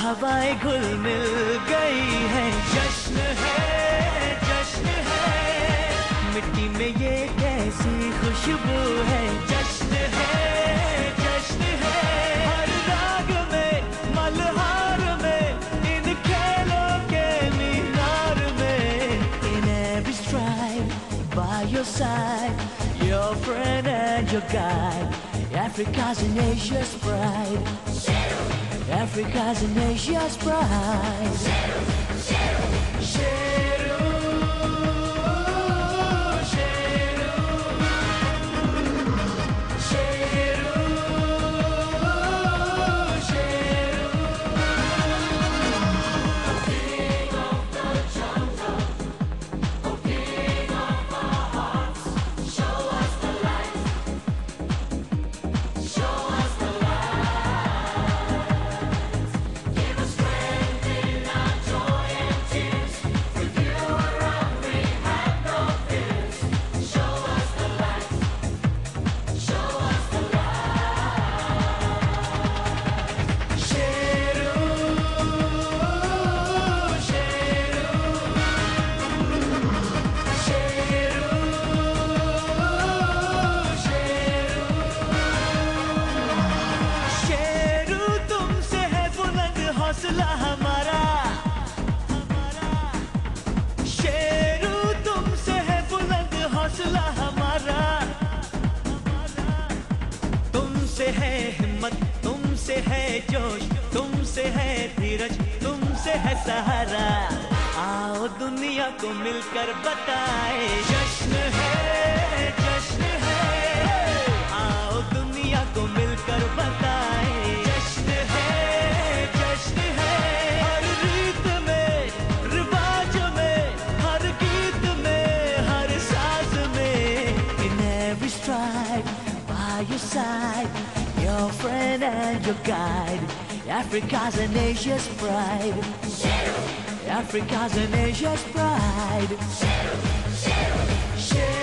में घुल मिल गई है जश्न है जश्न है मिट्टी में ये कैसी खुशबू है जश्न है जश्न है हर राग में मल्हार में इन खेलों के मीनार में in every stride by your side your friend and your guide Africa's and Asia's pride Africa's a nation's pride. तुमसे है जोश, तुमसे है धीरज, तुमसे है सहारा। आओ दुनिया को मिलकर बताए। जश्न है जश्न है। आओ दुनिया को मिलकर बताए। जश्न है जश्न है। हर रीत में, रिवाज में, हर गीत में, हर साज में। in every stride by your friend and your guide. Africa's and Asia's pride. Africa's and Asia's pride. Share